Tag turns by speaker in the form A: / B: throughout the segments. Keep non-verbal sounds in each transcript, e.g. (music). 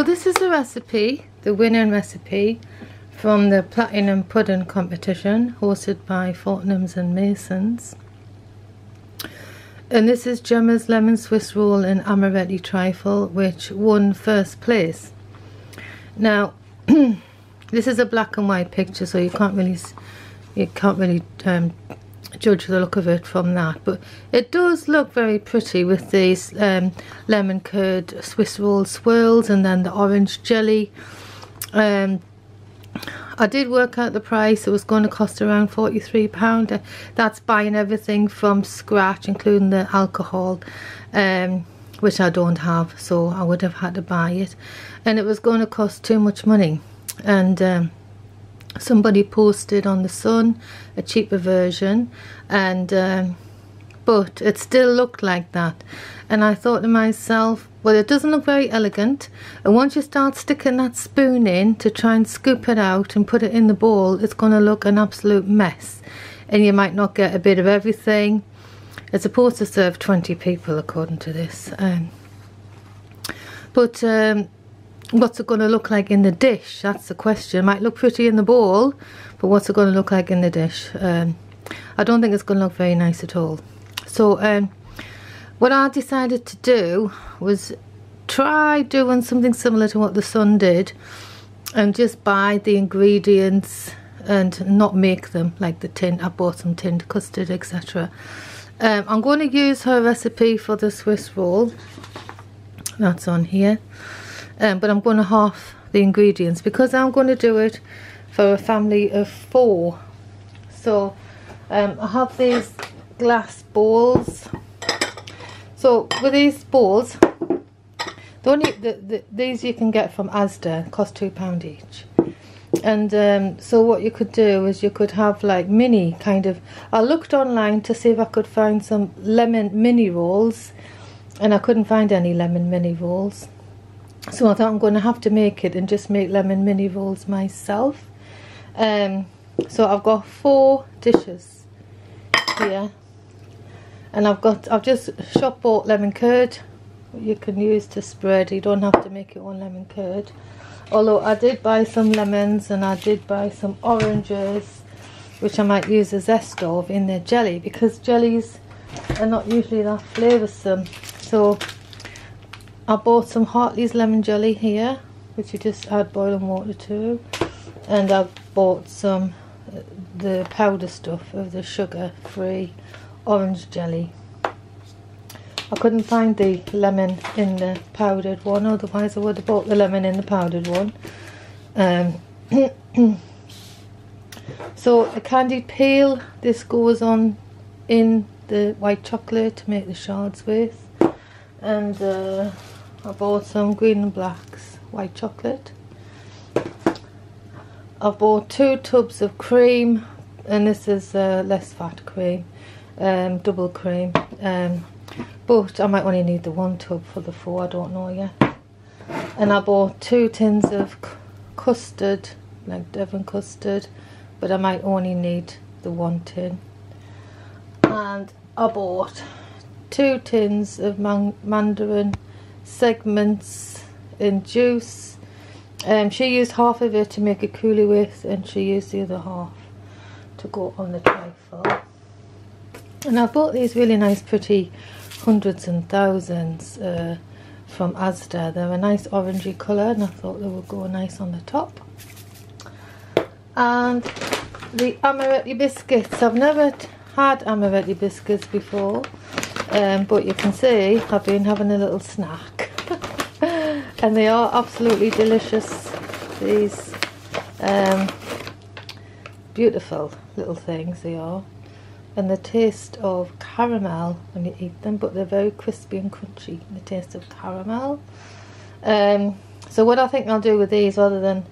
A: So this is the recipe, the winning recipe from the Platinum Pudding competition hosted by Fortnum's and Masons. And this is Jemma's Lemon Swiss Roll and Amaretti Trifle which won first place. Now (clears throat) this is a black and white picture so you can't really you can't really um, judge the look of it from that. But it does look very pretty with these um, lemon curd Swiss roll swirls and then the orange jelly. Um, I did work out the price. It was going to cost around £43 uh, that's buying everything from scratch including the alcohol um, which I don't have so I would have had to buy it. And it was going to cost too much money. And um, somebody posted on the Sun a cheaper version and um, but it still looked like that. And I thought to myself well it doesn't look very elegant and once you start sticking that spoon in to try and scoop it out and put it in the bowl it's going to look an absolute mess and you might not get a bit of everything. It's supposed to serve 20 people according to this um, but um, what's it going to look like in the dish? That's the question. It might look pretty in the bowl but what's it going to look like in the dish? Um, I don't think it's going to look very nice at all. So um, what I decided to do was try doing something similar to what the Sun did and just buy the ingredients and not make them like the tin I bought some tinned custard etc um, I'm going to use her recipe for the Swiss roll. That's on here um, but I'm going to half the ingredients. Because I'm going to do it for a family of four. So um, I have these glass bowls so with these bowls the only the, the, these you can get from Asda cost two pound each. And um, so what you could do is you could have like mini kind of I looked online to see if I could find some lemon mini rolls and I couldn't find any lemon mini rolls so I thought I'm going to have to make it and just make lemon mini rolls myself. Um, so I've got four dishes here. And I've got I've just shop bought lemon curd. You can use to spread. You don't have to make your own lemon curd. Although I did buy some lemons and I did buy some oranges which I might use a zest of in their jelly because jellies are not usually that flavoursome. So I bought some Hartley's lemon jelly here which you just add boiling water to. And I bought some uh, the powder stuff of the sugar free orange jelly. I couldn't find the lemon in the powdered one otherwise I would have bought the lemon in the powdered one. Um, (coughs) so the candied peel this goes on in the white chocolate to make the shards with. And uh, I bought some green and blacks white chocolate. I bought two tubs of cream and this is uh, less fat cream, um, double cream. Um, but I might only need the one tub for the four, I don't know yet. And I bought two tins of custard, like Devon custard, but I might only need the one tin. And I bought two tins of man mandarin segments in juice. Um, she used half of it to make a coulis with and she used the other half to go on the trifle. And I bought these really nice pretty hundreds and thousands uh, from Asda. They're a nice orangey colour and I thought they would go nice on the top. And the amaretti biscuits. I've never had amaretti biscuits before um, but you can see I've been having a little snack and they are absolutely delicious these um, beautiful little things they are. And the taste of caramel when you eat them but they're very crispy and crunchy the taste of caramel. Um, so what I think I'll do with these rather than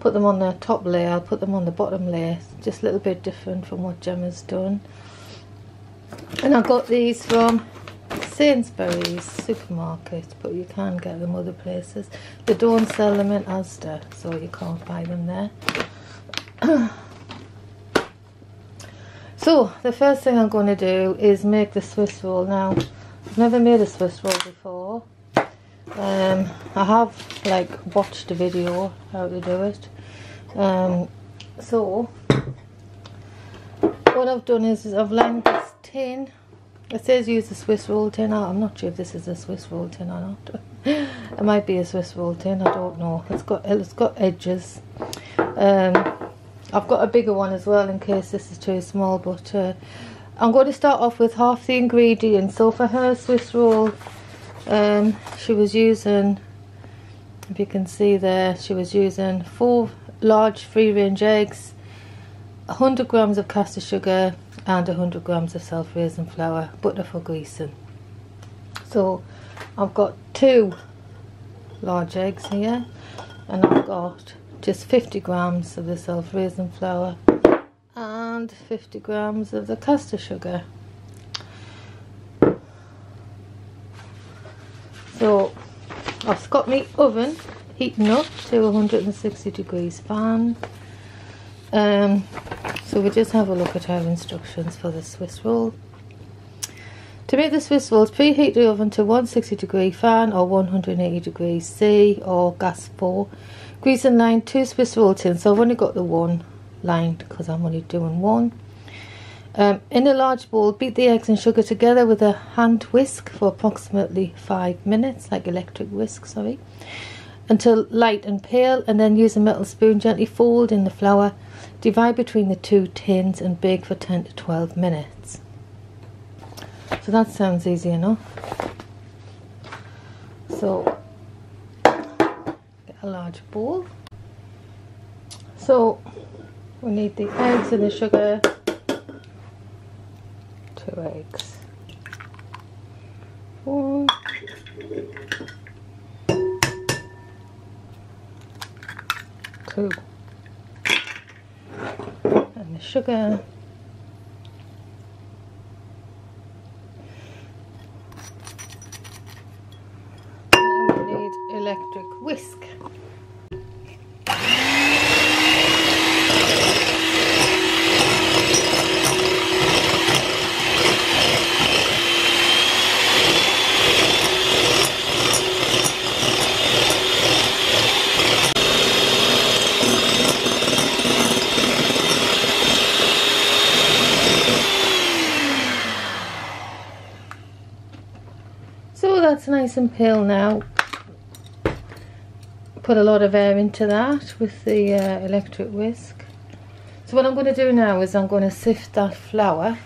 A: put them on the top layer I'll put them on the bottom layer just a little bit different from what Jemma's done. And I got these from Sainsbury's supermarket but you can get them other places they don't sell them in Asda so you can't buy them there so the first thing I'm going to do is make the Swiss roll now I've never made a Swiss roll before Um, I have like watched a video how to do it. Um, so what I've done is, is I've lined this tin. It says use a Swiss roll tin. I'm not sure if this is a Swiss roll tin or not. (laughs) it might be a Swiss roll tin. I don't know. It's got it's got edges. Um, I've got a bigger one as well in case this is too small. But uh, I'm going to start off with half the ingredients. So for her Swiss roll, um, she was using, if you can see there, she was using four large free-range eggs, 100 grams of caster sugar and 100 grams of self-raising flour, butter for greasing. So I've got two large eggs here and I've got just 50 grams of the self-raising flour and 50 grams of the caster sugar. So I've got my oven heating up to 160 degrees fan. Um, so we just have a look at our instructions for the Swiss roll. To make the Swiss rolls, preheat the oven to 160 degree fan or 180 degrees C or gas 4. Grease and line two Swiss roll tins. So I've only got the one lined because I'm only doing one. Um, in a large bowl, beat the eggs and sugar together with a hand whisk for approximately 5 minutes, like electric whisk, sorry, until light and pale, and then use a metal spoon, gently fold in the flour, divide between the two tins, and bake for 10 to 12 minutes. So that sounds easy enough. So, get a large bowl. So, we need the eggs and the sugar two eggs. One, and the sugar. And we need electric whisk. So that's nice and pale now. Put a lot of air into that with the uh, electric whisk. So what I'm going to do now is I'm going to sift that flour.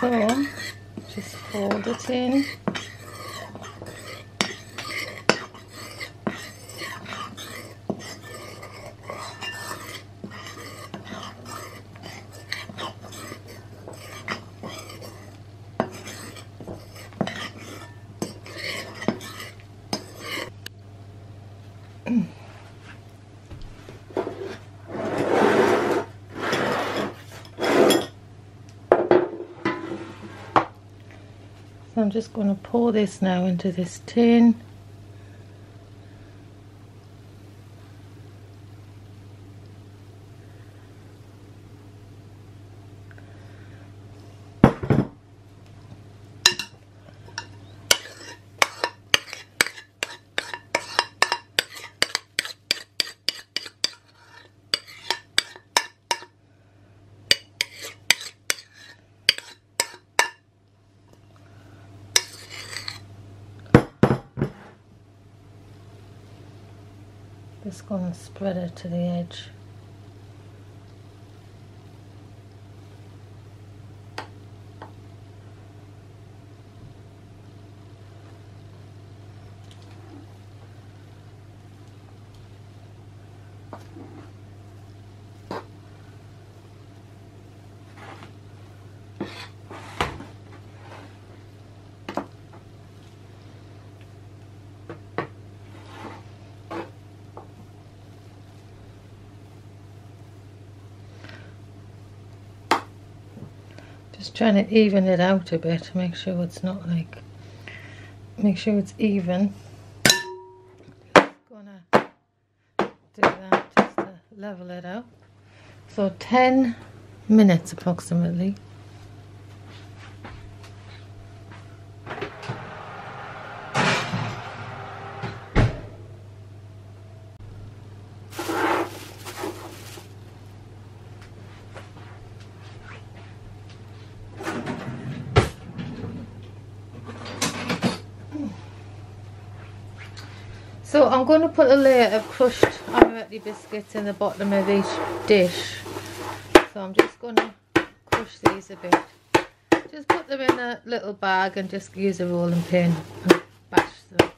A: So just fold it in. So I'm just going to pour this now into this tin. Just going to spread it to the edge. Trying to even it out a bit, to make sure it's not like, make sure it's even. Gonna do that just to level it out. So 10 minutes approximately. So I'm going to put a layer of crushed Amaretti biscuits in the bottom of each dish. So I'm just going to crush these a bit. Just put them in a little bag and just use a rolling pin and bash them.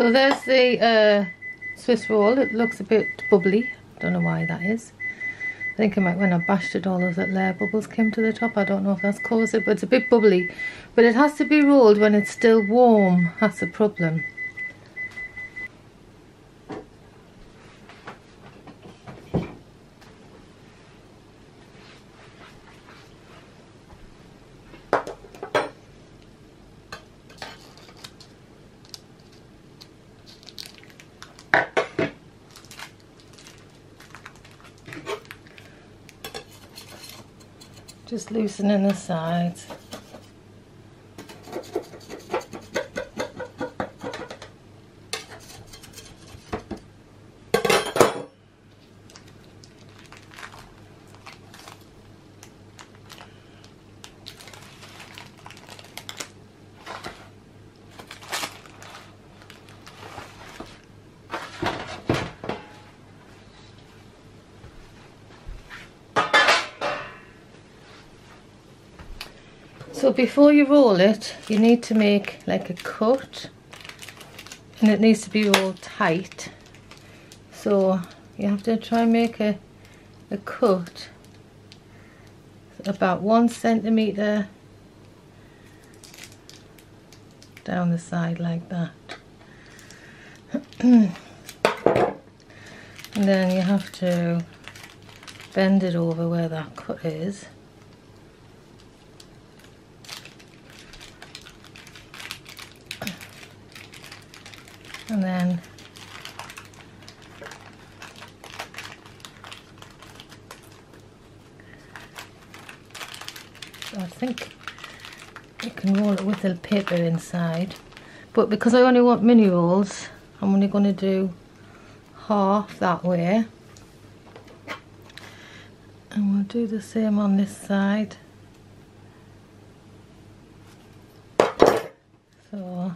A: So there's the uh, Swiss roll. It looks a bit bubbly. Don't know why that is. I think it might when I bashed it all those little air bubbles came to the top. I don't know if that's caused it, but it's a bit bubbly. But it has to be rolled when it's still warm. That's the problem. Loosening the sides. So before you roll it, you need to make like a cut and it needs to be rolled tight. So you have to try and make a, a cut about one centimetre down the side like that. (clears throat) and then you have to bend it over where that cut is. and then I think you can roll it with the paper inside. But because I only want mini rolls I'm only going to do half that way. And we'll do the same on this side. So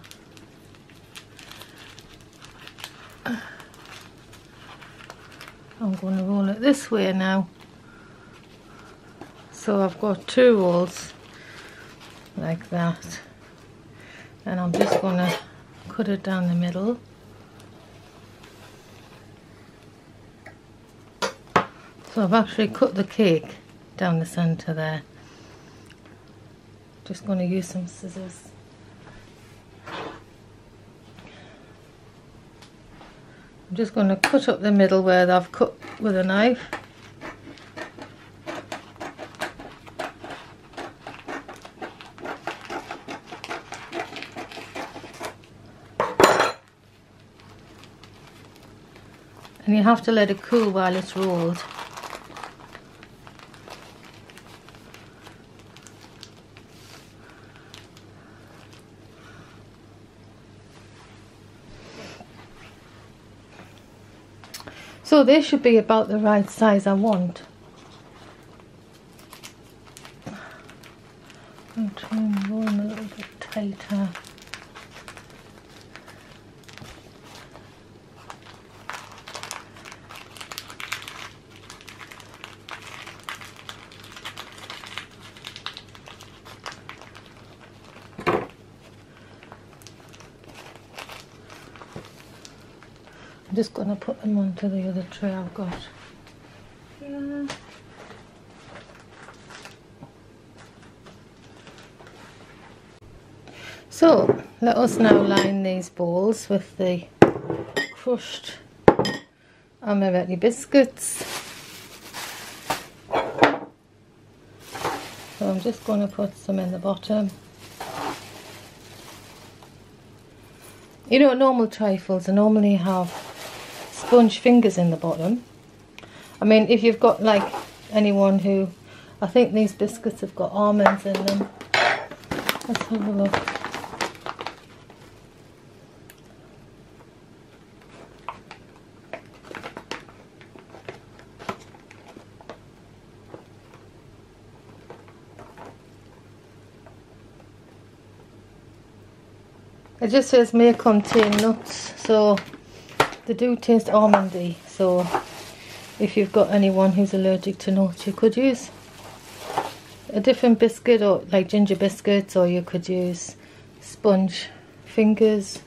A: I'm going to roll it this way now so I've got two walls like that. And I'm just going to cut it down the middle. So I've actually cut the cake down the centre there. Just going to use some scissors. I'm just going to cut up the middle where I've cut with a knife. Have to let it cool while it's rolled. So this should be about the right size I want. I'm trying to roll them a little bit tighter. I'm just going to put them onto the other tray I've got. So let us now line these balls with the crushed amaretti biscuits. So I'm just going to put some in the bottom. You know, normal trifles I normally have sponge fingers in the bottom. I mean, if you've got like anyone who, I think these biscuits have got almonds in them. Let's have a look. It just says may contain nuts, so they do taste almondy. So if you've got anyone who's allergic to nuts, you could use a different biscuit or like ginger biscuits, or you could use sponge fingers,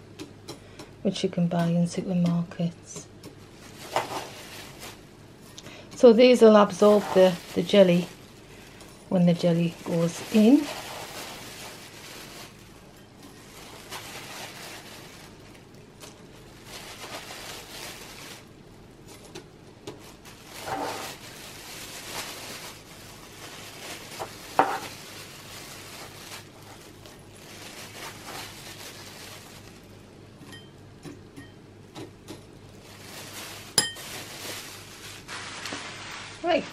A: which you can buy in supermarkets. So these will absorb the, the jelly when the jelly goes in. Right.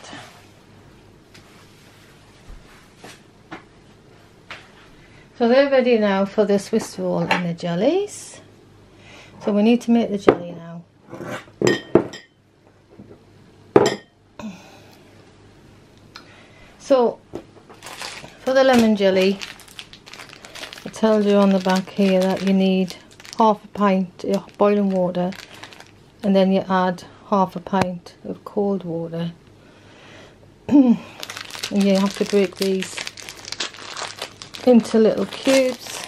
A: So they're ready now for the Swiss roll and the jellies. So we need to make the jelly now. So for the lemon jelly, it tells you on the back here that you need half a pint of boiling water and then you add half a pint of cold water (clears throat) and you have to break these into little cubes.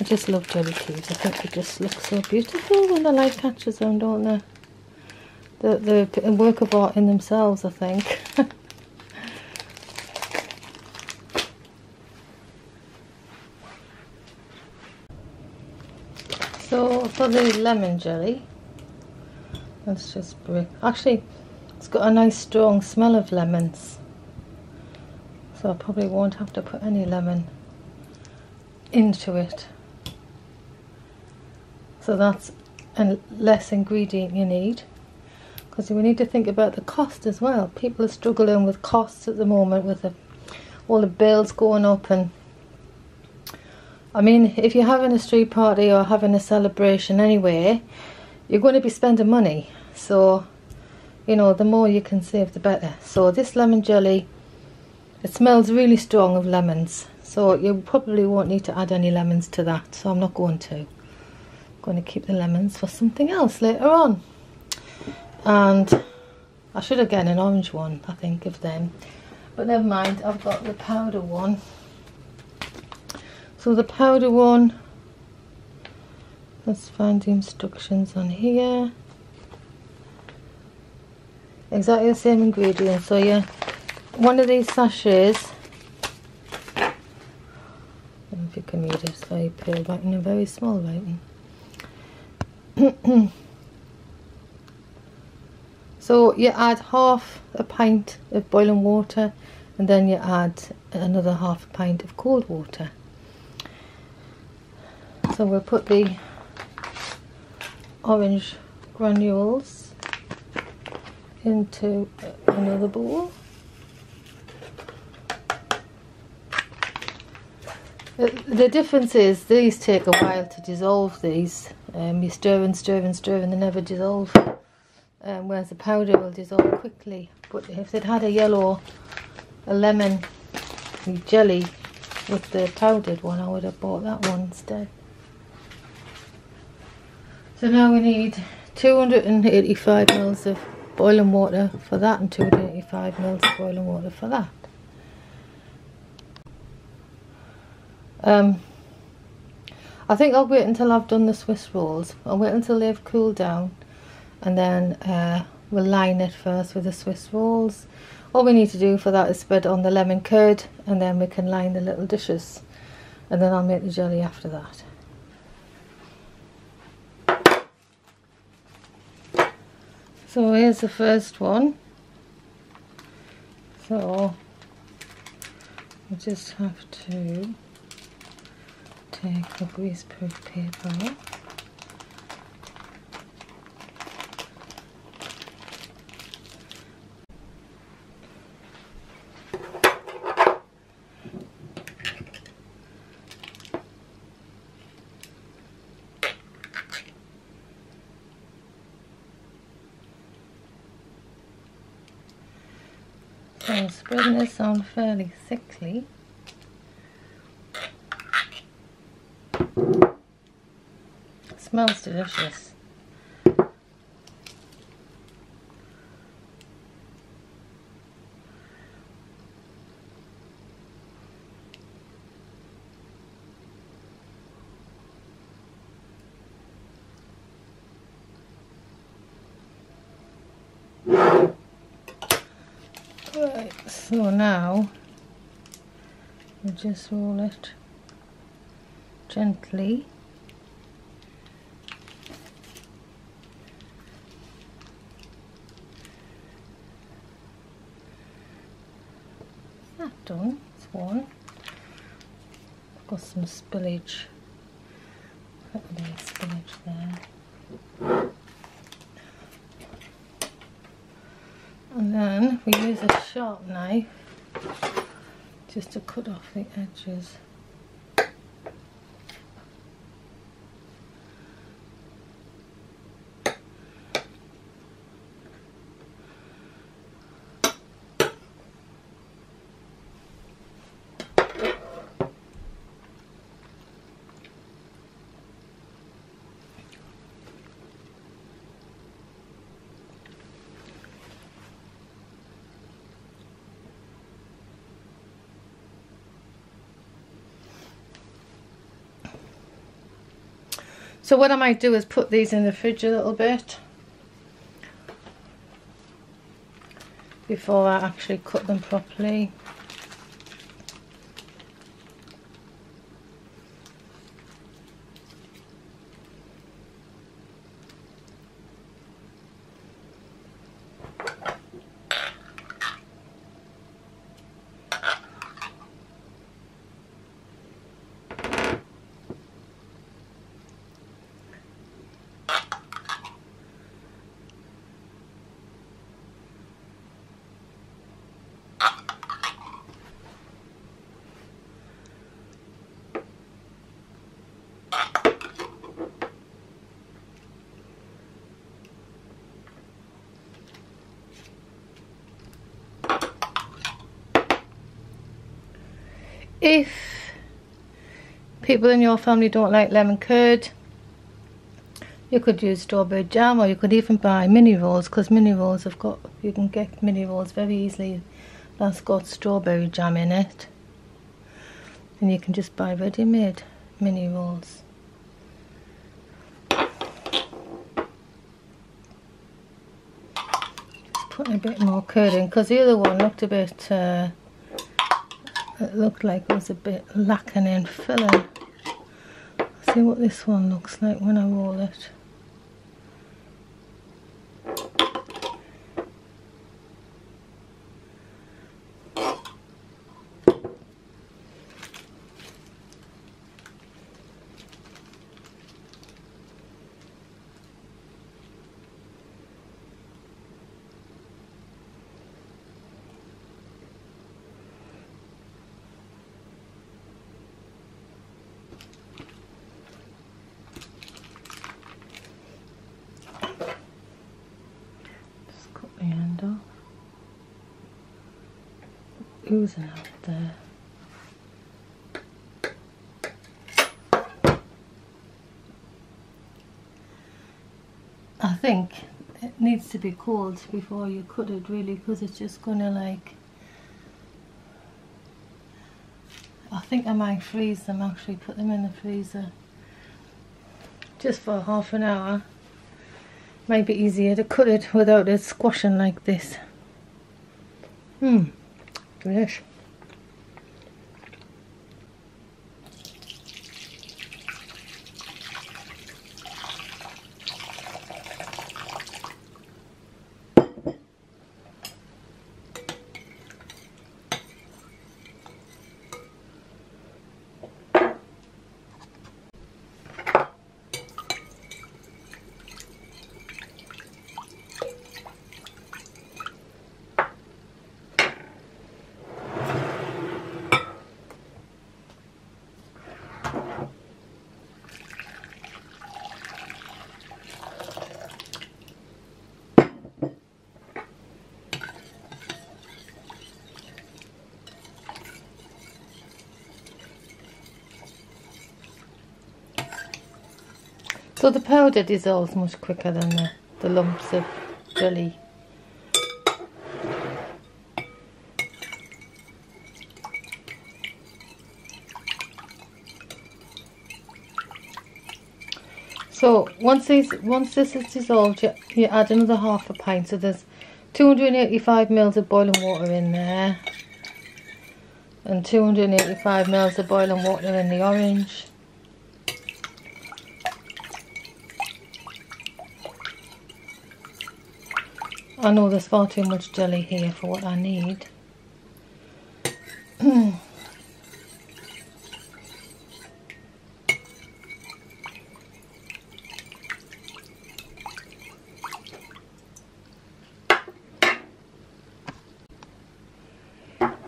A: I just love jelly cubes. I think they just look so beautiful when the light catches them don't they? They're, they're work of art in themselves I think. (laughs) So for the lemon jelly let's just break actually it's got a nice strong smell of lemons. So I probably won't have to put any lemon into it. So that's a less ingredient you need. Because we need to think about the cost as well. People are struggling with costs at the moment with the, all the bills going up and I mean, if you're having a street party or having a celebration anyway, you're going to be spending money. So you know the more you can save the better so this lemon jelly it smells really strong of lemons so you probably won't need to add any lemons to that so I'm not going to. I'm going to keep the lemons for something else later on. And I should have gotten an orange one I think of them. But never mind I've got the powder one. So the powder one let's find the instructions on here. Exactly the same ingredients so yeah one of these sachets if you can read it, very pale writing very small writing. (clears throat) So you add half a pint of boiling water and then you add another half a pint of cold water. So we'll put the orange granules into another bowl. The difference is these take a while to dissolve these. Um, you stir and stir and stir and they never dissolve. Um, whereas the powder will dissolve quickly. But if they'd had a yellow, a lemon jelly with the powdered one, I would have bought that one instead. So now we need 285 mils of boiling water for that and 285 mils of boiling water for that. Um, I think I'll wait until I've done the Swiss rolls. I'll wait until they've cooled down and then uh, we'll line it first with the Swiss rolls. All we need to do for that is spread on the lemon curd and then we can line the little dishes and then I'll make the jelly after that. So here's the first one. So we just have to take the greaseproof paper So spreading this on fairly thickly. Smells delicious. So now we just roll it gently that done, it's one. Got some spillage, spillage there. And then we use a sharp knife just to cut off the edges. So what I might do is put these in the fridge a little bit before I actually cut them properly. If people in your family don't like lemon curd you could use strawberry jam or you could even buy mini rolls because mini rolls have got you can get mini rolls very easily that's got strawberry jam in it. And you can just buy ready-made mini rolls. Just putting a bit more curd in because the other one looked a bit uh, it looked like it was a bit lacking in filling. See what this one looks like when I roll it. Oozing out there. I think it needs to be cooled before you cut it really because it's just gonna like I think I might freeze them actually put them in the freezer just for half an hour. Might be easier to cut it without it squashing like this. Hmm, 不认识。嗯 So the powder dissolves much quicker than the, the lumps of jelly. So once this once this is dissolved, you, you add another half a pint. So there's 285 mils of boiling water in there, and 285 mils of boiling water in the orange. I know there's far too much jelly here for what I need.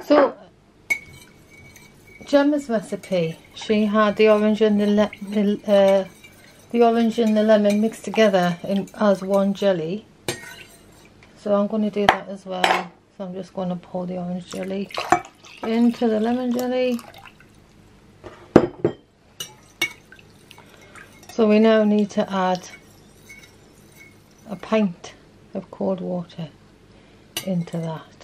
A: so, Jemma's recipe, she had the orange and the, le the, uh, the orange and the lemon mixed together in, as one jelly so I'm going to do that as well. So I'm just going to pour the orange jelly into the lemon jelly. So we now need to add a pint of cold water into that.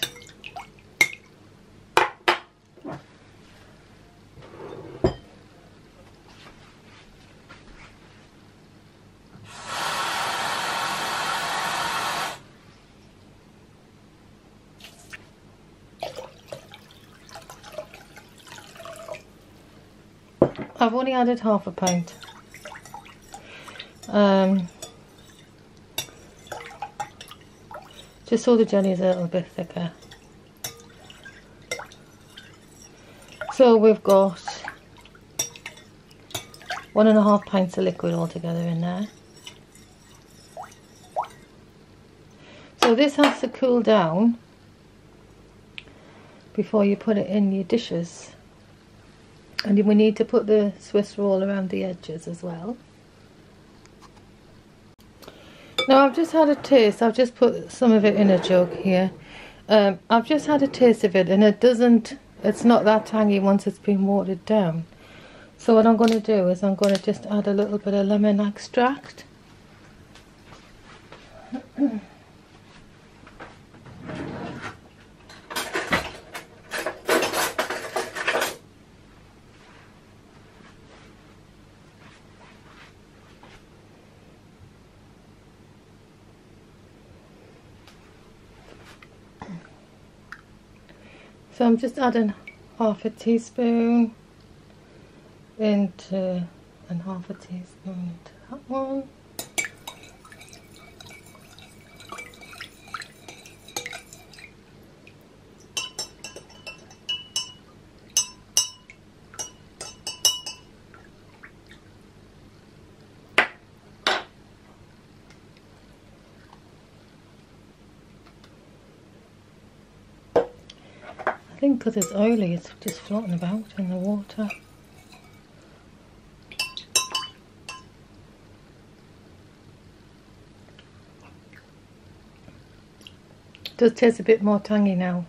A: I've only added half a pint. Um, just so the jelly is a little bit thicker. So we've got one and a half pints of liquid altogether in there. So this has to cool down before you put it in your dishes and we need to put the Swiss roll around the edges as well. Now I've just had a taste, I've just put some of it in a jug here. Um, I've just had a taste of it and it doesn't, it's not that tangy once it's been watered down. So what I'm going to do is I'm going to just add a little bit of lemon extract. (clears throat) So I'm just adding half a teaspoon into and half a teaspoon into that one. I think because it's oily, it's just floating about in the water. It does taste a bit more tangy now.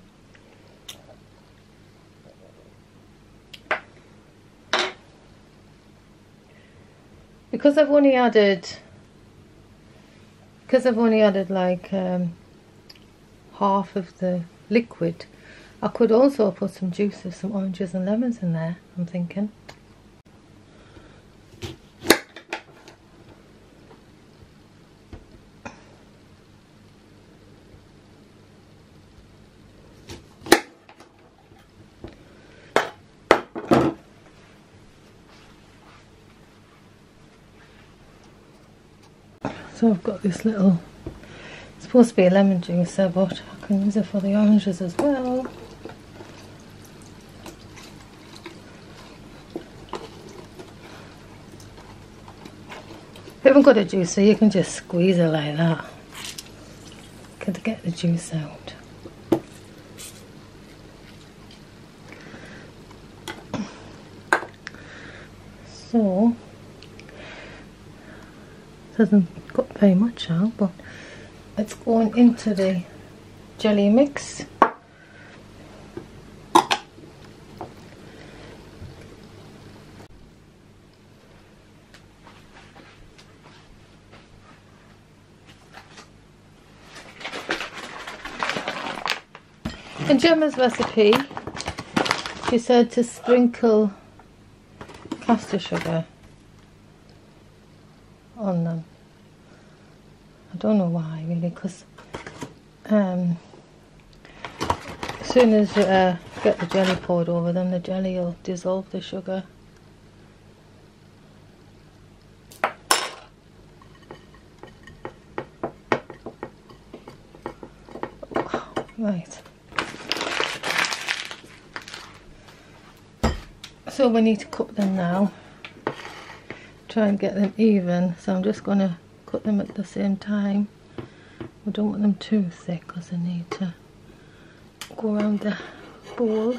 A: Because I've only added, because I've only added like um, half of the liquid, I could also put some juice of some oranges and lemons in there, I'm thinking. So I've got this little, it's supposed to be a lemon juice there, but I can use it for the oranges as well. Got a juicer, you can just squeeze it like that. to get the juice out. So, doesn't got very much out, but it's going into the jelly mix. In Jemma's recipe, she said to sprinkle caster sugar on them. I don't know why really, because um, as soon as you uh, get the jelly poured over them, the jelly will dissolve the sugar. Right. So we need to cut them now. Try and get them even. So I'm just going to cut them at the same time. We don't want them too thick because I need to go around the bowl.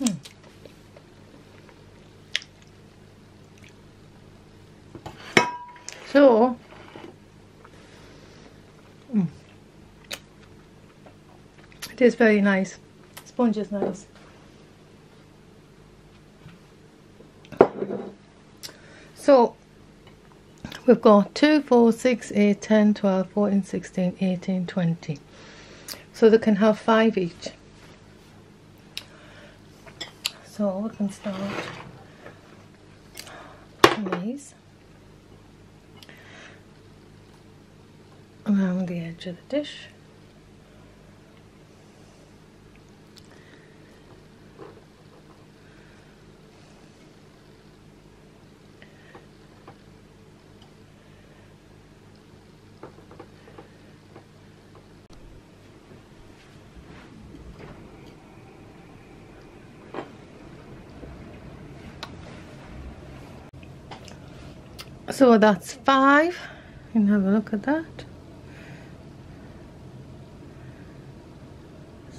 A: Hmm. So, mm, it is very nice. Sponge is nice. So, we've got 2, 4, 6, 8, 10, 12, 14, 16, 18, 20. So they can have 5 each. So we can start these around the edge of the dish. So that's five. You can have a look at that.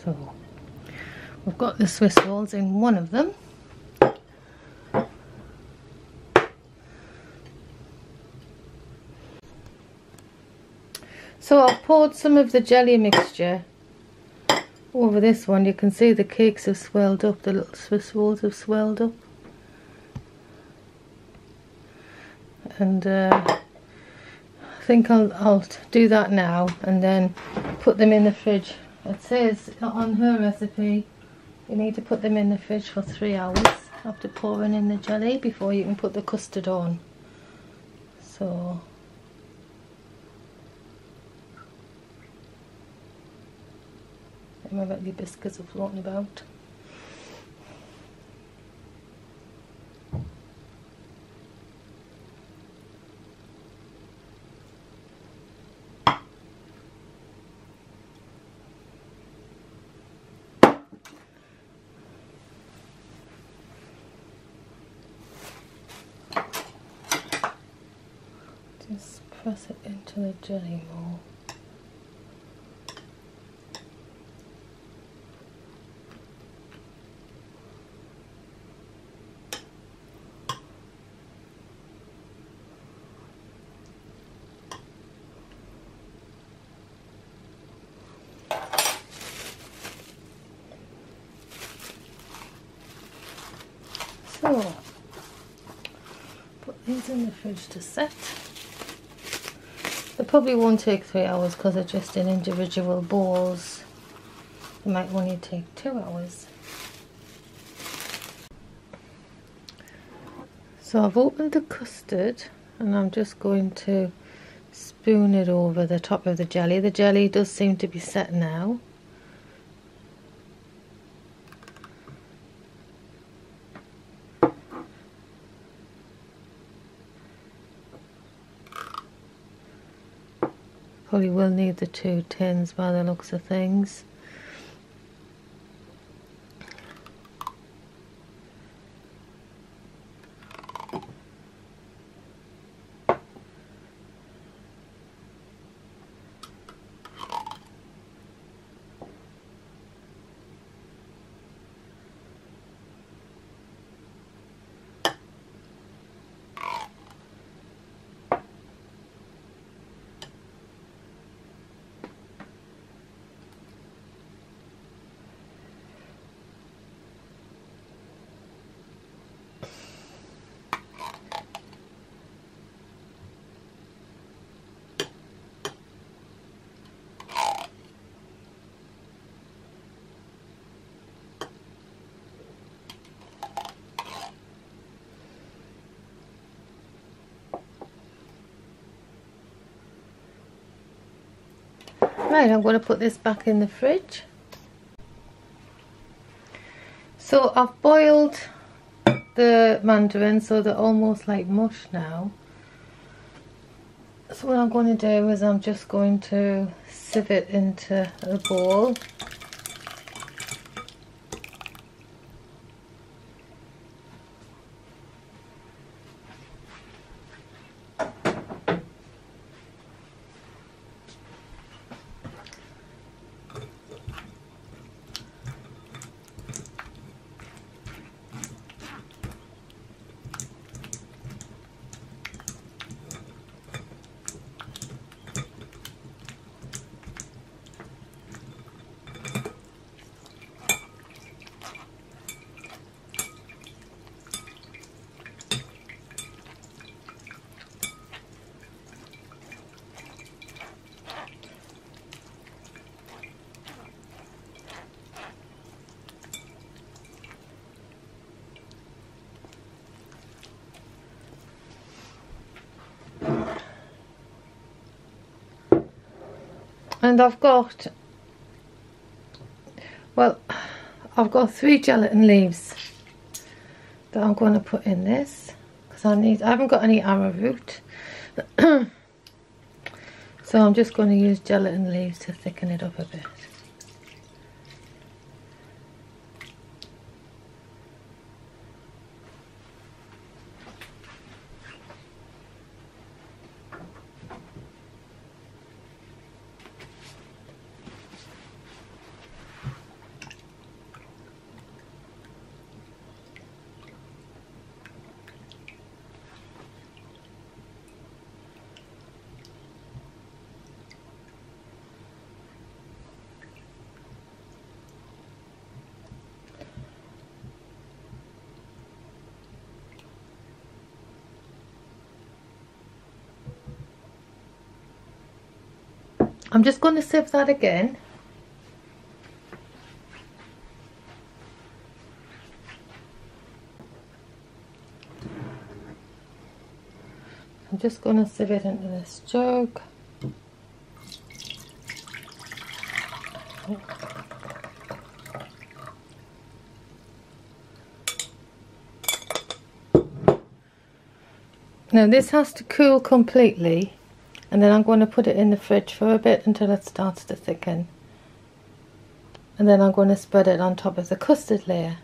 A: So we've got the Swiss rolls in one of them. So I've poured some of the jelly mixture over this one. You can see the cakes have swelled up, the little Swiss rolls have swelled up. and uh, I think I'll, I'll do that now and then put them in the fridge it says on her recipe you need to put them in the fridge for three hours after pouring in the jelly before you can put the custard on. So my little biscuits are floating about to. So, put these in the fridge to set. Probably won't take three hours because they're just in individual bowls. They might only take two hours. So I've opened the custard and I'm just going to spoon it over the top of the jelly. The jelly does seem to be set now. Probably will need the two tins by the looks of things. Right, I'm going to put this back in the fridge. So I've boiled the mandarin so they're almost like mush now. So what I'm going to do is I'm just going to sieve it into a bowl. And I've got well I've got three gelatin leaves that I'm going to put in this because I need I haven't got any arrowroot. (clears throat) So I'm just going to use gelatin leaves to thicken it up a bit I'm just going to sieve that again. I'm just going to sieve it into this jug. Now this has to cool completely and then I'm going to put it in the fridge for a bit until it starts to thicken. And then I'm going to spread it on top of the custard layer.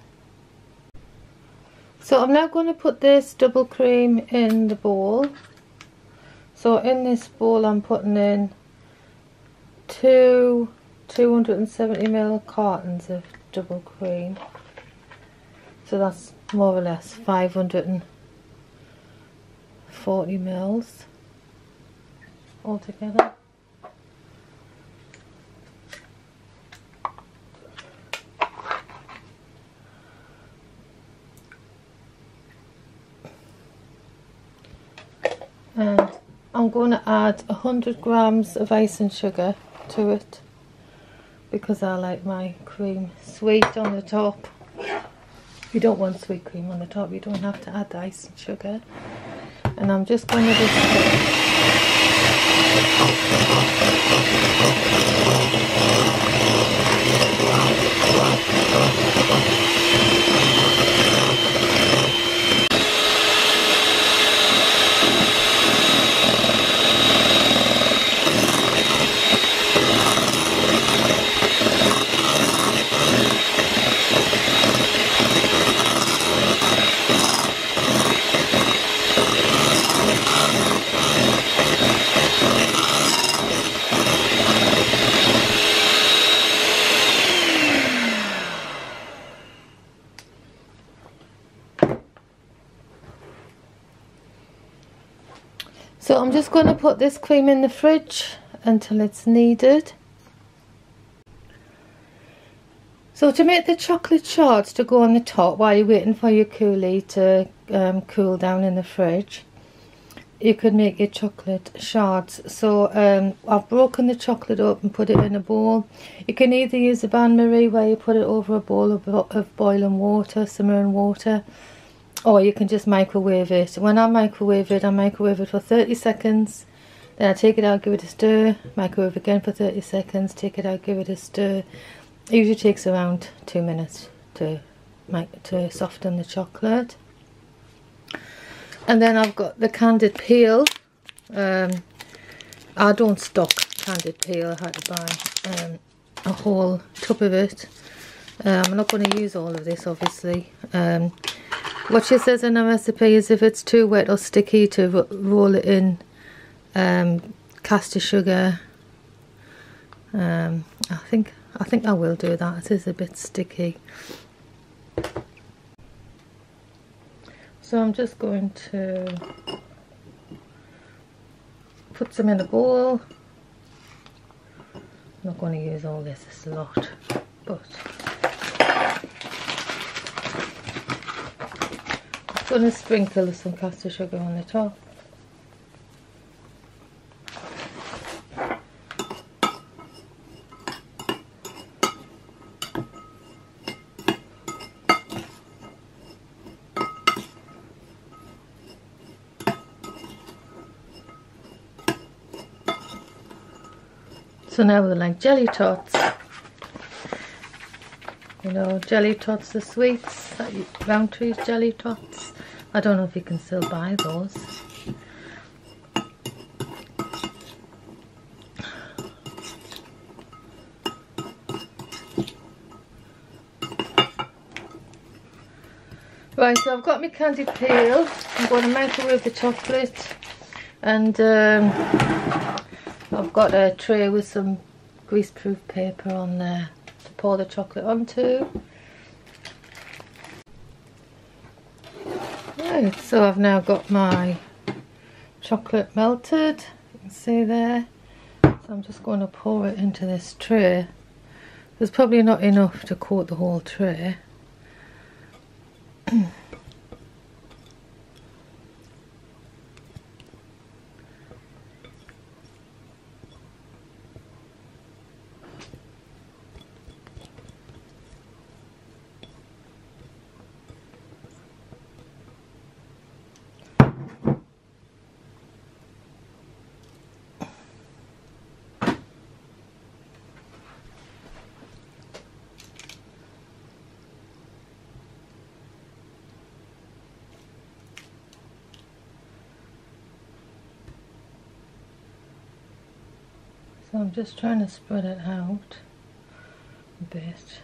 A: So I'm now going to put this double cream in the bowl. So in this bowl I'm putting in two 270ml cartons of double cream. So that's more or less 540 mils all together. And I'm going to add 100 grams of icing sugar to it because I like my cream sweet on the top. You don't want sweet cream on the top, you don't have to add the icing sugar. And I'm just going to just ハハハハ! Going to put this cream in the fridge until it's needed. So to make the chocolate shards to go on the top while you're waiting for your coulis to um, cool down in the fridge, you could make your chocolate shards. So um, I've broken the chocolate up and put it in a bowl. You can either use a bain-marie where you put it over a bowl of, of boiling water, simmering water, or you can just microwave it. When I microwave it, I microwave it for 30 seconds. Then I take it out, give it a stir, microwave again for 30 seconds, take it out, give it a stir. It usually takes around two minutes to to soften the chocolate. And then I've got the candied peel. Um, I don't stock candied peel. I had to buy um, a whole tub of it. Um, I'm not going to use all of this, obviously. What she says in the recipe is if it's too wet or sticky to roll it in um, caster sugar. Um, I think I think I will do that. It is a bit sticky. So I'm just going to put some in a bowl. I'm not going to use all this, it's a lot, but going to sprinkle some caster sugar on the top. So now we're like jelly tots. You know, jelly tots, the sweets, Rowntree's jelly tots. I don't know if you can still buy those. Right, so I've got my candied peel. I'm going to microwave the chocolate. And um, I've got a tray with some greaseproof paper on there to pour the chocolate onto. So I've now got my chocolate melted, you can see there. So I'm just going to pour it into this tray. There's probably not enough to coat the whole tray. (clears throat) I'm just trying to spread it out a bit.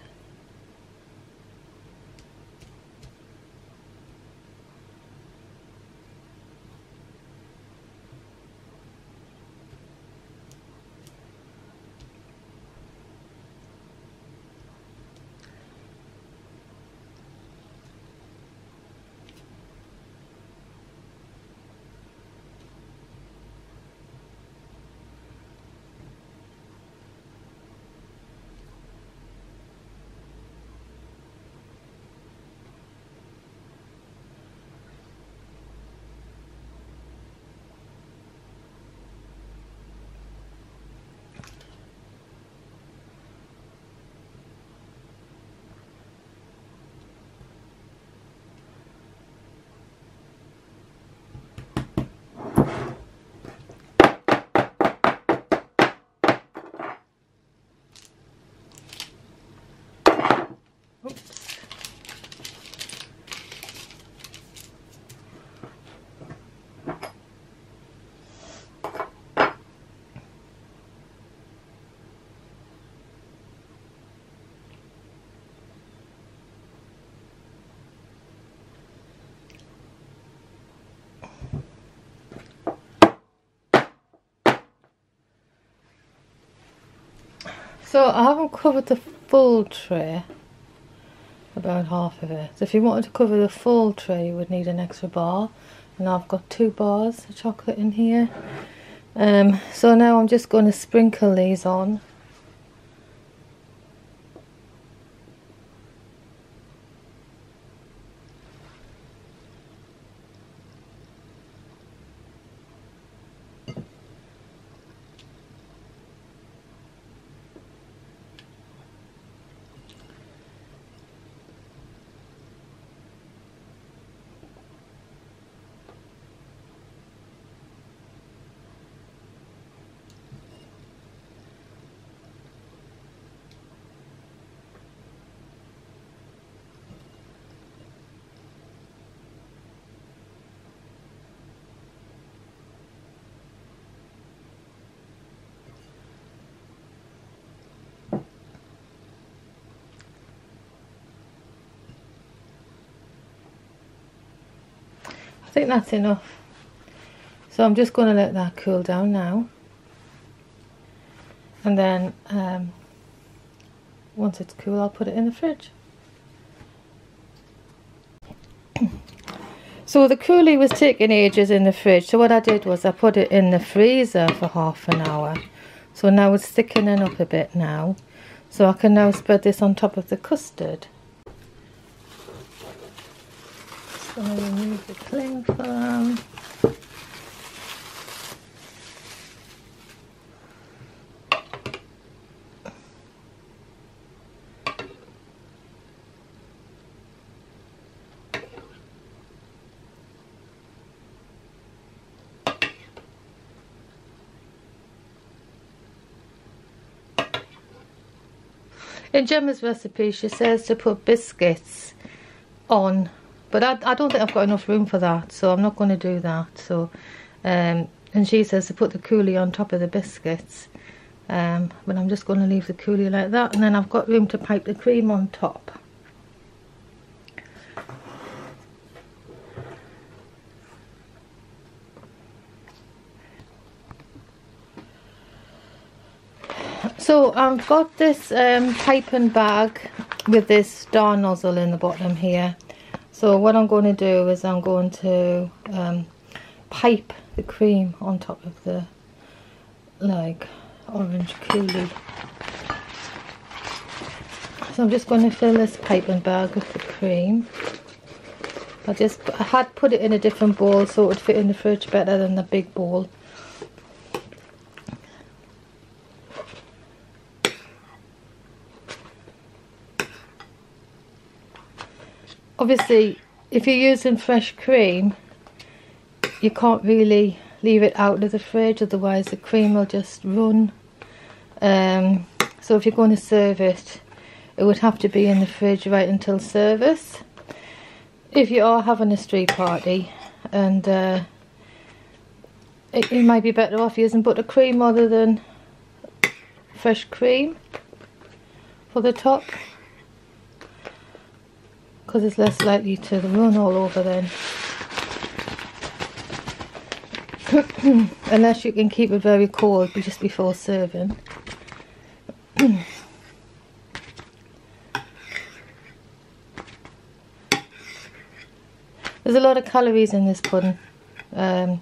A: So I haven't covered the full tray, about half of it. So if you wanted to cover the full tray you would need an extra bar and I've got two bars of chocolate in here. Um, so now I'm just going to sprinkle these on. Think that's enough. So I'm just going to let that cool down now. And then um, once it's cool I'll put it in the fridge. (clears throat) so the coulis was taking ages in the fridge so what I did was I put it in the freezer for half an hour. So now it's thickening up a bit now. So I can now spread this on top of the custard. Going to remove the cling film. In Jemma's recipe she says to put biscuits on but I, I don't think I've got enough room for that so I'm not going to do that. So um, and she says to put the coulis on top of the biscuits um, but I'm just going to leave the coulis like that and then I've got room to pipe the cream on top. So I've got this um, piping bag with this star nozzle in the bottom here so what I'm going to do is I'm going to um, pipe the cream on top of the like orange coulis. So I'm just going to fill this piping bag with the cream. I just I had put it in a different bowl so it would fit in the fridge better than the big bowl. Obviously if you're using fresh cream you can't really leave it out of the fridge otherwise the cream will just run. Um, so if you're going to serve it it would have to be in the fridge right until service. If you are having a street party and uh, it, you might be better off using buttercream rather than fresh cream for the top because it's less likely to run all over then. (coughs) Unless you can keep it very cold just before serving. (coughs) There's a lot of calories in this pudding. Um,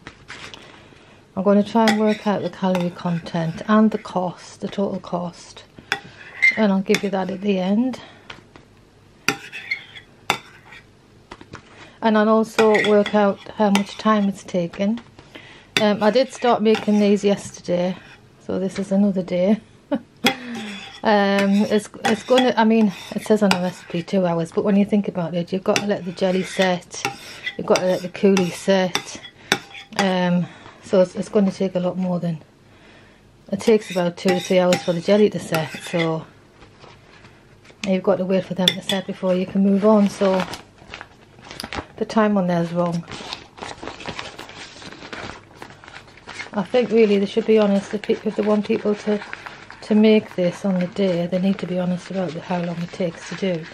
A: I'm going to try and work out the calorie content and the cost, the total cost. And I'll give you that at the end. And I'll also work out how much time it's taken. Um, I did start making these yesterday, so this is another day. (laughs) um, it's it's going to, I mean, it says on the recipe two hours, but when you think about it, you've got to let the jelly set, you've got to let the coulis set, um, so it's, it's going to take a lot more than, it takes about two to three hours for the jelly to set, so you've got to wait for them to set before you can move on, so the time on there is wrong. I think really they should be honest if, if they want people to to make this on the day they need to be honest about how long it takes to do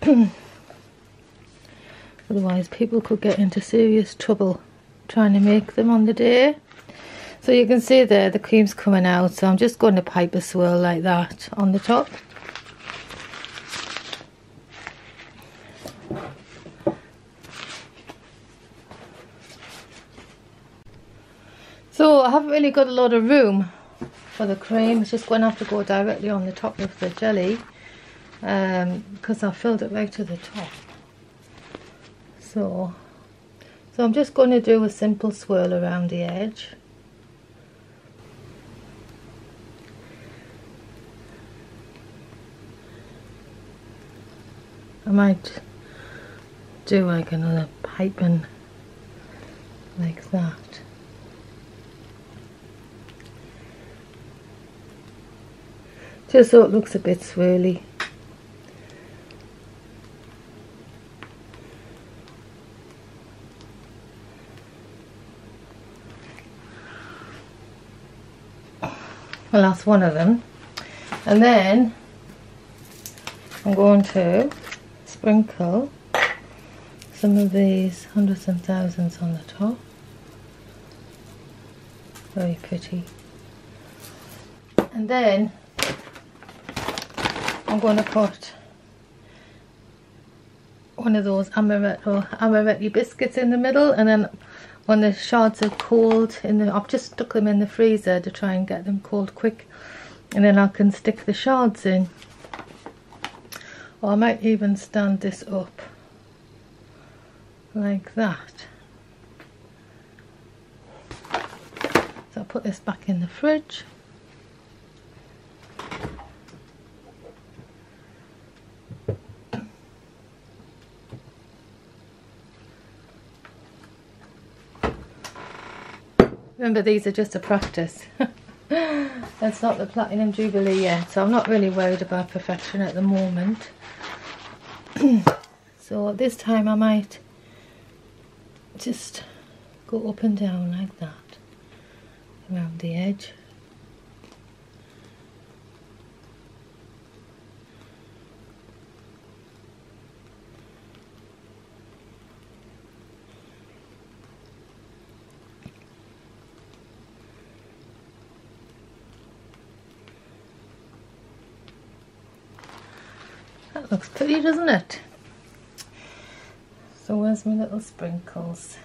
A: (coughs) otherwise people could get into serious trouble trying to make them on the day So you can see there the cream's coming out so I'm just going to pipe a swirl like that on the top. I haven't really got a lot of room for the cream. It's just going to have to go directly on the top of the jelly um, because I filled it right to the top. So, so I'm just going to do a simple swirl around the edge. I might do like another piping like that. Just so it looks a bit swirly. Well, that's one of them. And then I'm going to sprinkle some of these hundreds and thousands on the top. Very pretty. And then I'm going to put one of those amaretto, amaretti biscuits in the middle and then when the shards are cold in the I've just stuck them in the freezer to try and get them cold quick and then I can stick the shards in. Or I might even stand this up like that. So I'll put this back in the fridge Remember these are just a practice. (laughs) It's not the Platinum Jubilee yet, so I'm not really worried about perfection at the moment. (clears throat) so this time I might just go up and down like that around the edge. Looks pretty, doesn't it? So where's my little sprinkles?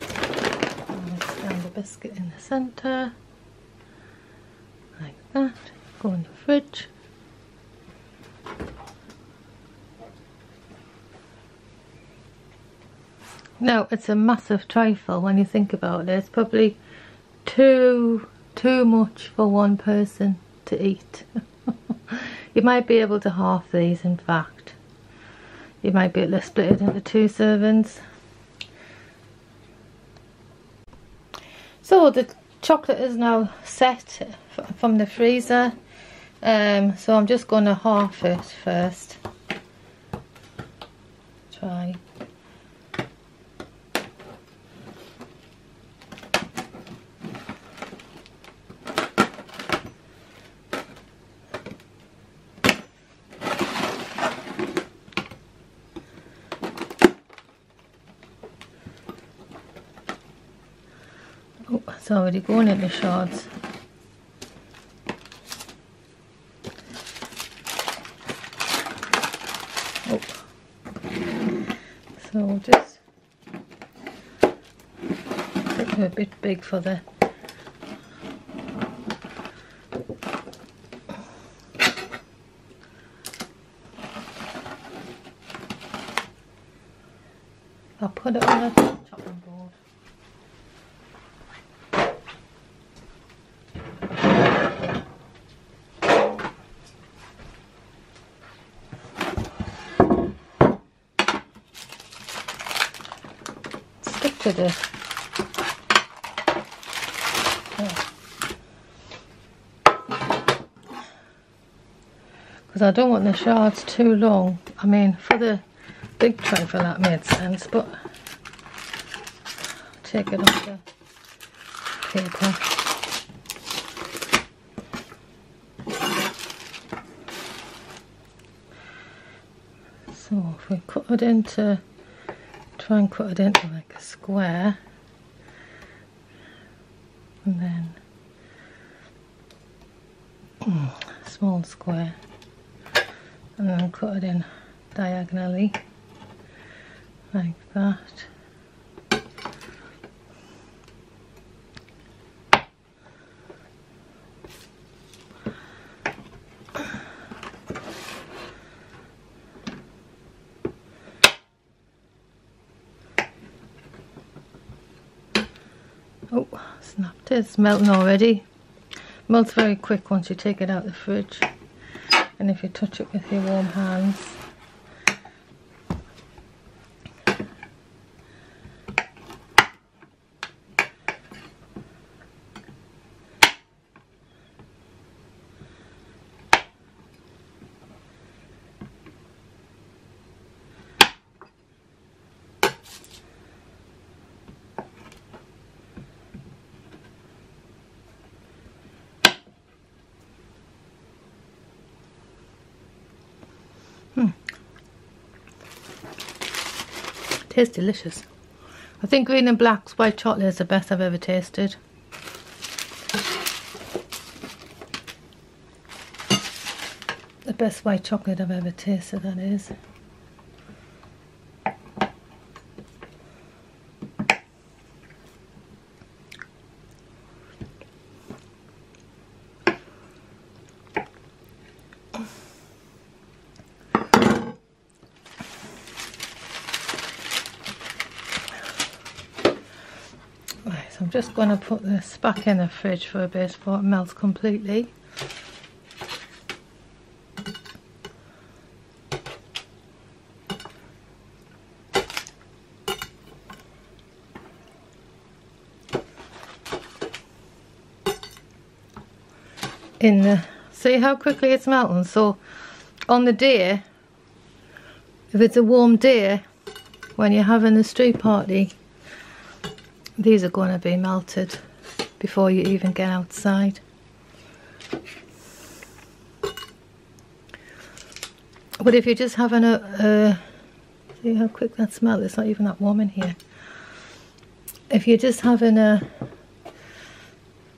A: stand the biscuit in the centre, like that. Go in the fridge. Now, it's a massive trifle when you think about it. It's probably too too much for one person to eat. (laughs) you might be able to half these in fact. You might be able to split it into two servings. So the chocolate is now set from the freezer. Um, so I'm just going to half it first. Try. Already going into shards. Oh. So just a bit big for the I'll put it on the to the because I don't want the shards too long. I mean for the big trifle that made sense but take it off the paper. So if we cut it into try and cut it into like a square. And then a small square. And then cut it in diagonally like that Oh, snapped it. It's melting already. Melts very quick once you take it out of the fridge. And if you touch it with your warm hands. Tastes delicious. I think green and black's white chocolate is the best I've ever tasted. The best white chocolate I've ever tasted, that is. So I'm just going to put this back in the fridge for a bit before it melts completely. In the, see how quickly it's melting? So on the day, if it's a warm day, when you're having a street party, these are going to be melted before you even get outside. But if you're just having a, uh, uh, see how quick that smells, it's not even that warm in here. If you're just having a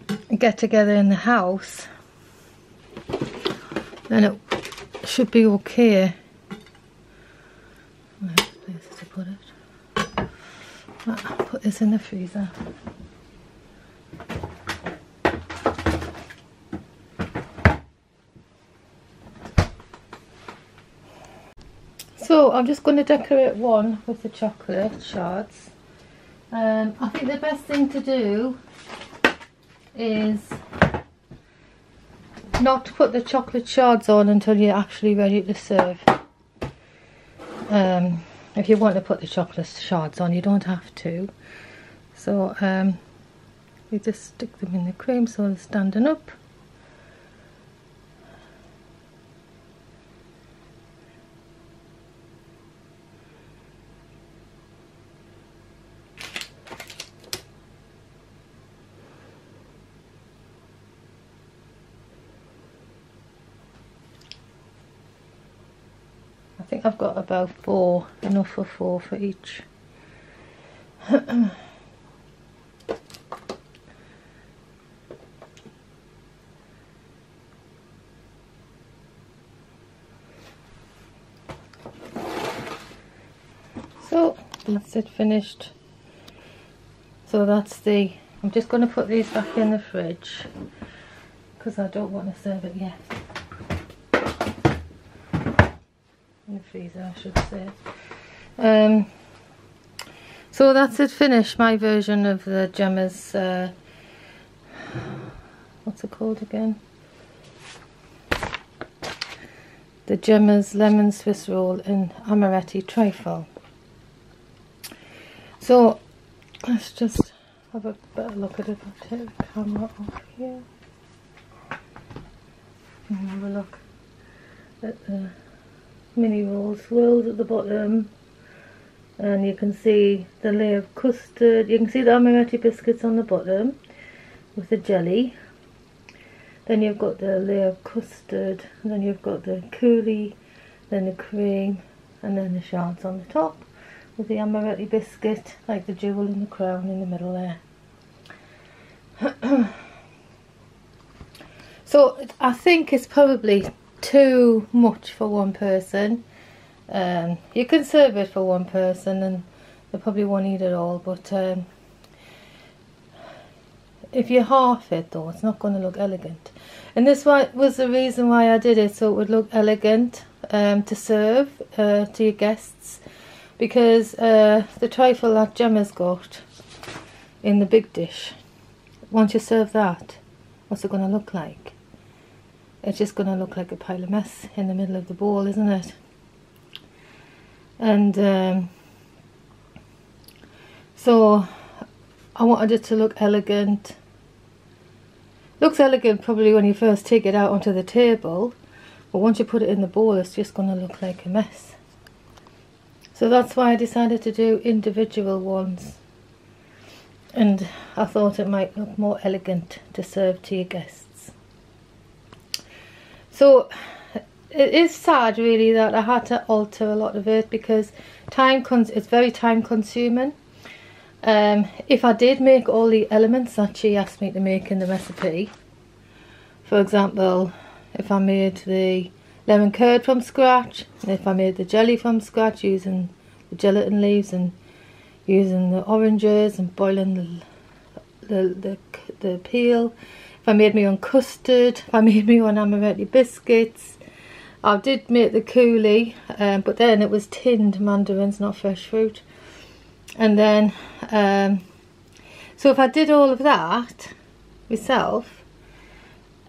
A: uh, get together in the house, then it should be okay. Places to put it. Ah put this in the freezer. So I'm just going to decorate one with the chocolate shards. Um, I think the best thing to do is not to put the chocolate shards on until you're actually ready to serve. Um, if you want to put the chocolate shards on you don't have to. So um, you just stick them in the cream so they're standing up I think I've got about four, enough for four for each. (clears throat) so that's it finished. So that's the, I'm just going to put these back in the fridge because I don't want to serve it yet. Freezer I should say. Um, so that's it finished, my version of the Jemma's, uh, what's it called again? The Jemma's Lemon Swiss Roll in Amaretti Trifle. So let's just have a better look at it. I'll take the camera off here and have a look at the mini rolls swirls at the bottom. And you can see the layer of custard. You can see the amaretti biscuits on the bottom with the jelly. Then you've got the layer of custard. Then you've got the coulis then the cream and then the shards on the top with the amaretti biscuit, like the jewel in the crown in the middle there. (clears throat) so I think it's probably too much for one person. Um, you can serve it for one person and they probably won't eat it all, but um, if you half it though, it's not going to look elegant. And this was the reason why I did it, so it would look elegant um, to serve uh, to your guests. Because uh, the trifle that Jemma's got in the big dish, once you serve that, what's it going to look like? It's just going to look like a pile of mess in the middle of the bowl, isn't it? And um, so I wanted it to look elegant Looks elegant probably when you first take it out onto the table, but once you put it in the bowl it's just going to look like a mess. So that's why I decided to do individual ones. And I thought it might look more elegant to serve to your guests. So it is sad really that I had to alter a lot of it because time it's very time consuming. Um, if I did make all the elements that she asked me to make in the recipe, for example, if I made the lemon curd from scratch, if I made the jelly from scratch using the gelatin leaves and using the oranges and boiling the, the, the, the peel, I made my own custard, I made my own amaretti biscuits, I did make the coulis, um, but then it was tinned mandarins, not fresh fruit. And then um, so if I did all of that myself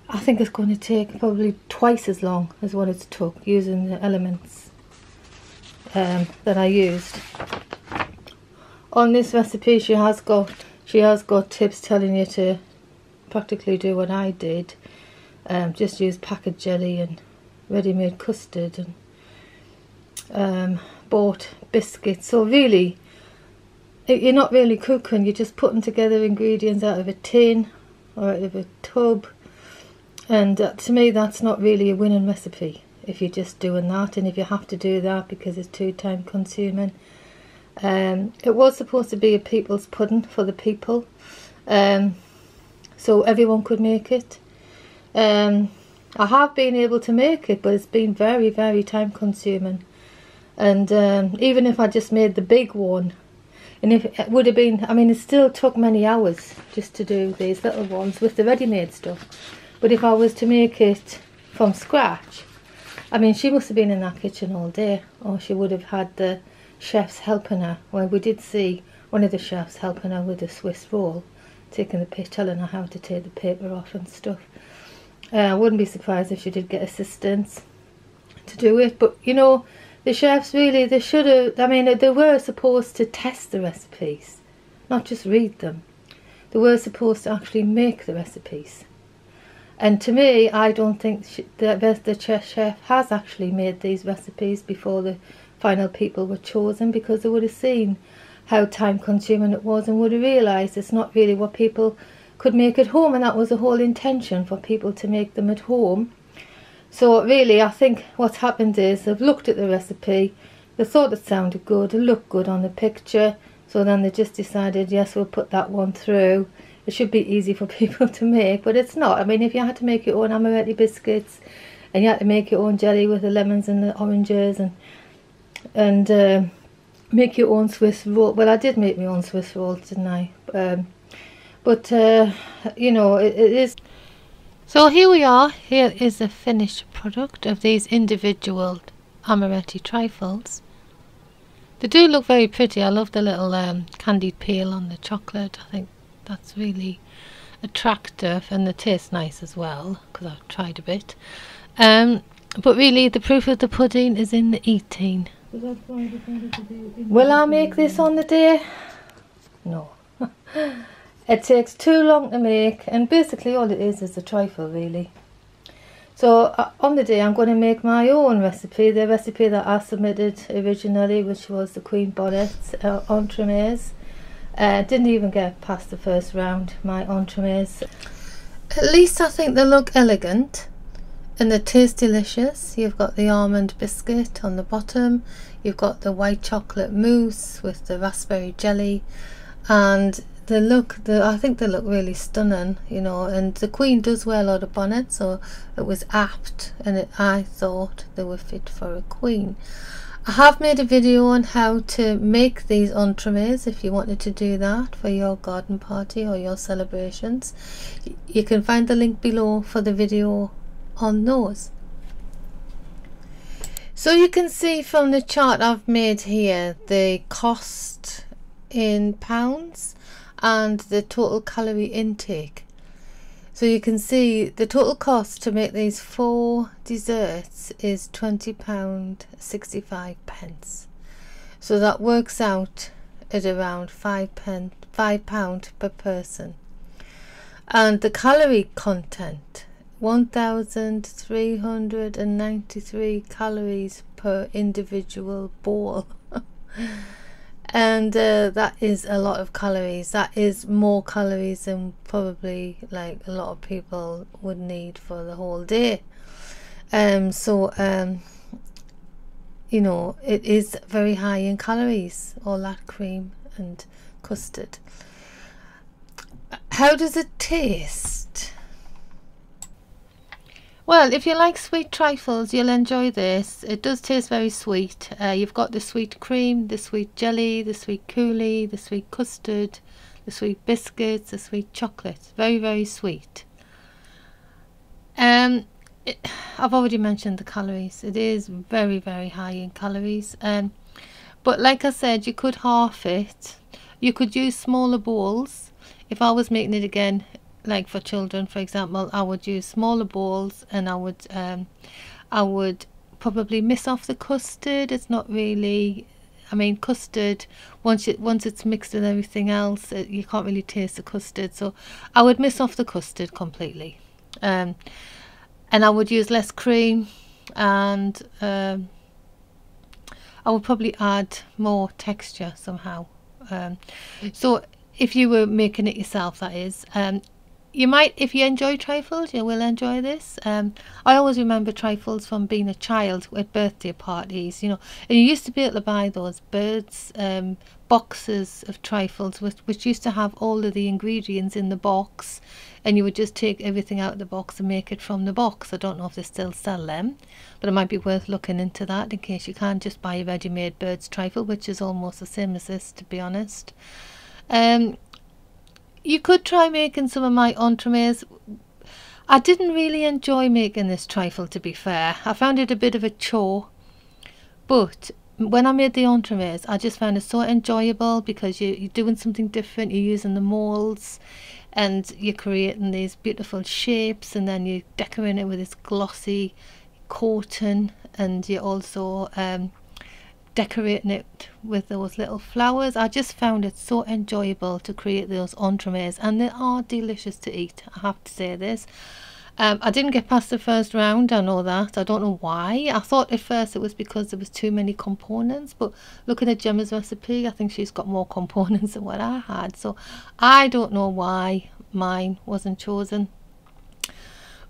A: I think it's going to take probably twice as long as what it took using the elements um, that I used. On this recipe she has got she has got tips telling you to practically do what I did um, just use packet jelly and ready-made custard and um, bought biscuits so really you're not really cooking, you're just putting together ingredients out of a tin or out of a tub. And uh, to me, that's not really a winning recipe if you're just doing that and if you have to do that because it's too time consuming. Um, it was supposed to be a people's pudding for the people, um, so everyone could make it. Um, I have been able to make it, but it's been very, very time consuming. And um, even if I just made the big one, and if it would have been I mean it still took many hours just to do these little ones with the ready-made stuff but if I was to make it from scratch I mean she must have been in that kitchen all day or she would have had the chefs helping her well we did see one of the chefs helping her with the Swiss roll taking the telling her how to take the paper off and stuff uh, I wouldn't be surprised if she did get assistance to do it but you know the chefs really, they should have, I mean, they were supposed to test the recipes, not just read them. They were supposed to actually make the recipes. And to me, I don't think the, the chef has actually made these recipes before the final people were chosen because they would have seen how time consuming it was and would have realised it's not really what people could make at home and that was the whole intention for people to make them at home so really I think what's happened is they've looked at the recipe, they thought it sounded good, it looked good on the picture, so then they just decided yes we'll put that one through. It should be easy for (laughs) people to make, but it's not. I mean if you had to make your own amaretti biscuits and you had to make your own jelly with the lemons and the oranges and and uh, make your own Swiss roll. Well I did make my own Swiss rolls didn't I? Um, but uh, you know it, it is so here we are, here is the finished product of these individual amaretti trifles. They do look very pretty, I love the little um, candied peel on the chocolate, I think that's really attractive and the taste nice as well, because I've tried a bit. Um, but really the proof of the pudding is in the eating. Will I make this on the day? No. (laughs) It takes too long to make and basically all it is is a trifle really. So uh, on the day I'm going to make my own recipe, the recipe that I submitted originally which was the Queen Bonnet's uh, entremets. Uh, didn't even get past the first round, my entremets. At least I think they look elegant and they taste delicious. You've got the almond biscuit on the bottom, you've got the white chocolate mousse with the raspberry jelly, and they look the I think they look really stunning you know. And the Queen does wear a lot of bonnets so it was apt. And it, I thought they were fit for a Queen. I have made a video on how to make these entremets if you wanted to do that for your garden party or your celebrations. You can find the link below for the video on those so you can see from the chart I've made here the cost in pounds and the total calorie intake. So you can see the total cost to make these four desserts is £20.65 pence. So that works out at around five pound per person. And the calorie content 1393 calories per individual ball. (laughs) and uh, that is a lot of calories. That is more calories than probably like a lot of people would need for the whole day. Um so um you know it is very high in calories all that cream and custard. How does it taste well, if you like sweet trifles, you'll enjoy this. It does taste very sweet. Uh, you've got the sweet cream, the sweet jelly, the sweet coulis, the sweet custard, the sweet biscuits, the sweet chocolate. Very, very sweet. Um, it, I've already mentioned the calories. It is very, very high in calories. Um, but like I said, you could half it. You could use smaller bowls. If I was making it again, like for children for example I would use smaller balls and I would um, I would probably miss off the custard. It's not really I mean custard once it once it's mixed with everything else it, you can't really taste the custard. So I would miss off the custard completely. Um, and I would use less cream and um, I would probably add more texture somehow. Um, so if you were making it yourself that is um, you might, if you enjoy trifles, you will enjoy this. Um, I always remember trifles from being a child at birthday parties, you know, and you used to be able to buy those birds um, boxes of trifles, which, which used to have all of the ingredients in the box, and you would just take everything out of the box and make it from the box. I don't know if they still sell them, but it might be worth looking into that in case you can't just buy a ready-made bird's trifle, which is almost the same as this, to be honest. Um, you could try making some of my entremets. I didn't really enjoy making this trifle to be fair. I found it a bit of a chore. But when I made the entremets, I just found it so enjoyable because you, you're doing something different. You're using the molds and you're creating these beautiful shapes and then you're decorating it with this glossy cotton and you're also um, decorating it with those little flowers. I just found it so enjoyable to create those entremets and they are delicious to eat. I have to say this. Um, I didn't get past the first round, I know that. I don't know why. I thought at first it was because there was too many components, but looking at Jemma's recipe, I think she's got more (laughs) components than what I had. So I don't know why mine wasn't chosen.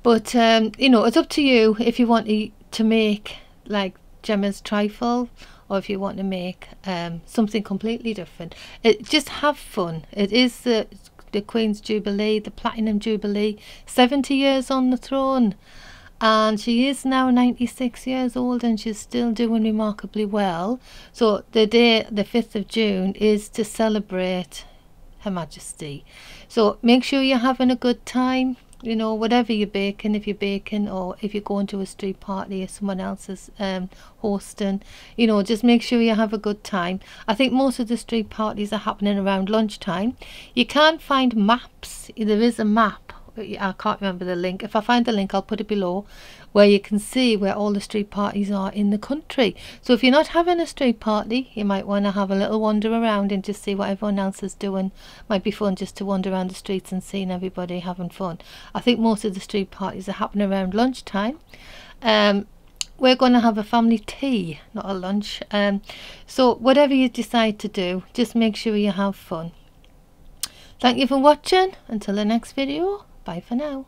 A: But, um, you know, it's up to you if you want to, to make like Jemma's trifle or if you want to make um, something completely different. It just have fun. It is the the Queen's Jubilee, the Platinum Jubilee, 70 years on the throne. And she is now 96 years old and she's still doing remarkably well. So the day, the 5th of June, is to celebrate Her Majesty. So make sure you're having a good time you know whatever you're baking if you're baking or if you're going to a street party or someone else um, hosting you know just make sure you have a good time. I think most of the street parties are happening around lunchtime. You can't find maps. There is a map. I can't remember the link. If I find the link, I'll put it below where you can see where all the street parties are in the country. So if you're not having a street party, you might want to have a little wander around and just see what everyone else is doing. Might be fun just to wander around the streets and seeing everybody having fun. I think most of the street parties are happening around lunchtime. Um, we're going to have a family tea, not a lunch. Um, so whatever you decide to do, just make sure you have fun. Thank you for watching. Until the next video. Bye for now.